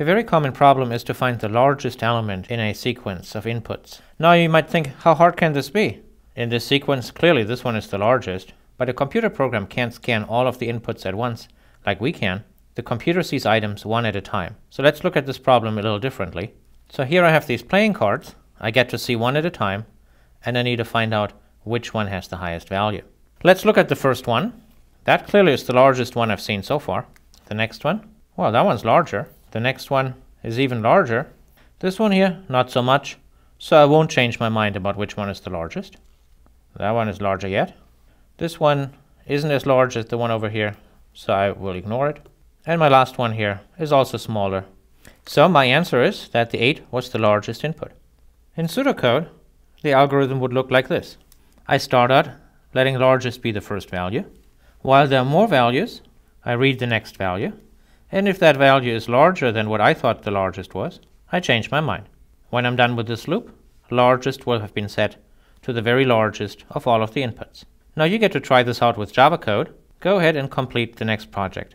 A very common problem is to find the largest element in a sequence of inputs. Now you might think, how hard can this be? In this sequence, clearly this one is the largest, but a computer program can't scan all of the inputs at once, like we can. The computer sees items one at a time. So let's look at this problem a little differently. So here I have these playing cards. I get to see one at a time, and I need to find out which one has the highest value. Let's look at the first one. That clearly is the largest one I've seen so far. The next one, well, that one's larger. The next one is even larger. This one here, not so much. So I won't change my mind about which one is the largest. That one is larger yet. This one isn't as large as the one over here, so I will ignore it. And my last one here is also smaller. So my answer is that the 8 was the largest input. In pseudocode, the algorithm would look like this. I start out letting largest be the first value. While there are more values, I read the next value. And if that value is larger than what I thought the largest was, I change my mind. When I'm done with this loop, largest will have been set to the very largest of all of the inputs. Now you get to try this out with Java code. Go ahead and complete the next project.